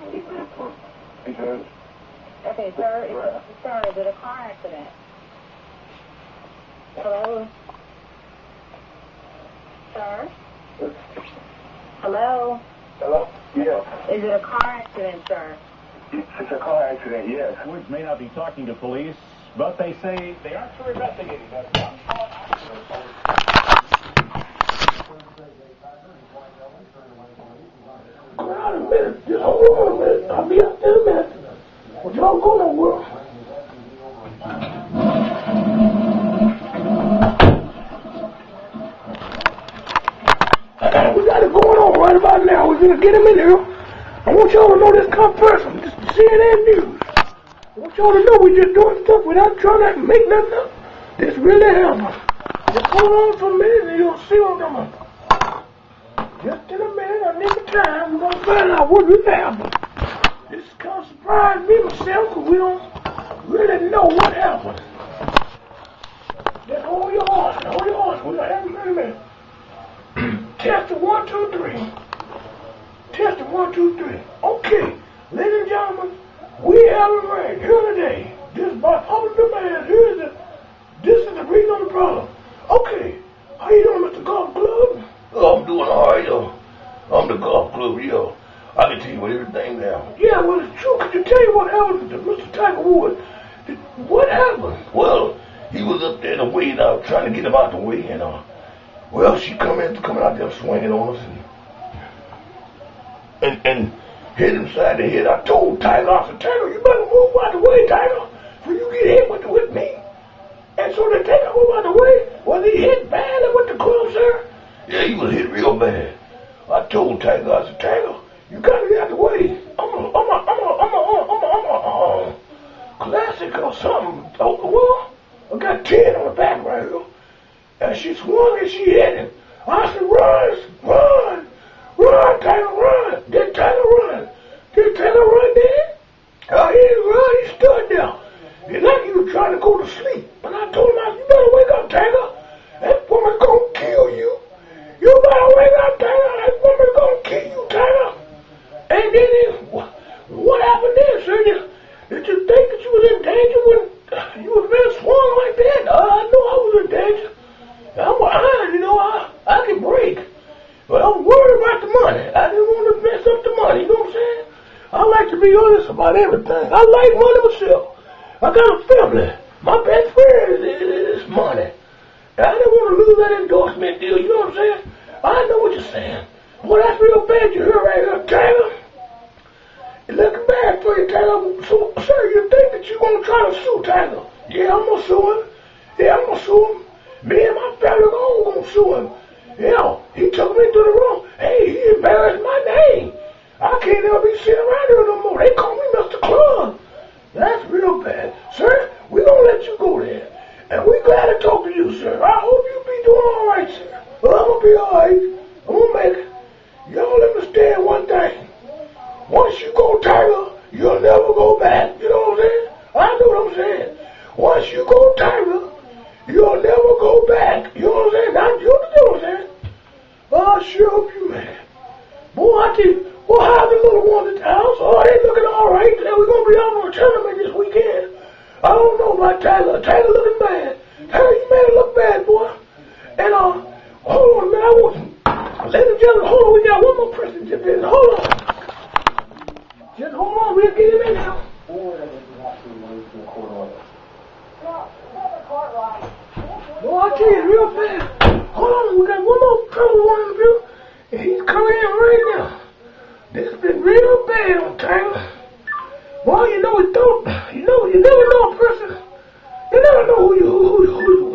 He says, Okay, sir, is it, sir, is it a car accident? Hello? Sir? Hello? hello? Yeah. Is it a car accident, sir? It's a car accident, yes. Woods may not be talking to police, but they say they aren't sure investigating. That's not Go out a minute. Just hold on a minute. I'll be out there in a minute. We got it going on right about now. We're gonna get him in here. I want y'all to know this come first from this CNN News. I want y'all to know we're just doing stuff without trying to make nothing up. This really happened. Just hold on for a minute and you'll see what I'm. Just in a minute, I need the time. We're gonna find out what really happened. Kind of surprised me myself because we don't really know what happened. Just hold your horse. Hold your horse. Gonna have a minute. Test it one, two, three. Test it one, two, three. Okay, ladies and gentlemen, we have a right here today. This is by public demand. Here is the. This is the reason of the problem. Okay, how you doing, Mr. Golf Club? Oh, I'm doing all right, yo. I'm the golf club, yo. I can tell you what everything now. Yeah, well, it's true. Could you tell you what happened to Mr. Tiger Woods? What happened? Well, he was up there in the way, now, trying to get him out the way, and uh, well, she come in, coming out there swinging on us, and and, and hit him side the head. I told Tiger, I said, Tiger, you better move out the way, Tiger, for you get hit with with me. And so the Tiger moved out the way. Was he hit badly with the club, sir? yeah, he was hit real bad. I told Tiger, I said, Tiger, You gotta get out the way. I'm a, I'm a, I'm a, I'm a, I'm a, I'm a, uh, classic or something. Oh, well, I got 10 on the back right here. And she swung and she hit him. I said, run, run, run, Tiger, run. Did Tiger run? Did Tiger run then? Oh, he didn't run, he stood there. It's like he was trying to go to sleep. But I told him, I said, you better wake up, Tiger. That woman's gonna kill you. You better wake up, Tiger. That woman's gonna kill you, Tiger. And then it, what, what happened then, sir? Did, did you think that you was in danger when uh, you was being swung like that? Uh, I know I was in danger. I'm behind, you know, I, I can break. But I was worried about the money. I didn't want to mess up the money, you know what I'm saying? I like be honest about everything. I like money myself. I got a family. My best friend is, money. I didn't want to lose that endorsement deal, you know what I'm saying? I know what you're saying. Boy, that's real bad you hear right here, Taylor. It's looking bad for you, Taylor. So, sir, you think that you're going to try to sue Taylor? Yeah, I'm going to sue him. Yeah, I'm going to sue him. Me and my family all going to sue him. Yeah, he took me to the room. Hey, he embarrassed my name. I can't ever be sitting around here no more. They call me Mr. Club. That's real bad. Sir, we're going to let you go there. And we're glad to talk to you, sir. I hope you be doing all right, sir. Well, I'm to make. Y'all understand one thing. Once you go Tiger, you'll never go back. You know what I'm saying? I know what I'm saying. Once you go Tiger, you'll never go back. You know what I'm saying? Not you know what I'm saying? I sure hope you man. Boy, I tell boy, how's the little ones at the house? Oh, they looking all right. We're going to be out on a tournament this weekend. I don't know about Tiger. Tiger looking bad. Tiger, you made it look bad, boy. And, uh, hold on man. I want ladies and gentlemen, hold on. We got one more person to visit. Hold on. Just hold on. We'll get him in now. Boy, I can't. real fast. Hold on, we got one more trouble one of you. And he's coming in right now. This has been real bad Tiger. Boy, you know, it don't, you know, you never know a person. You never know who you, who, who, you who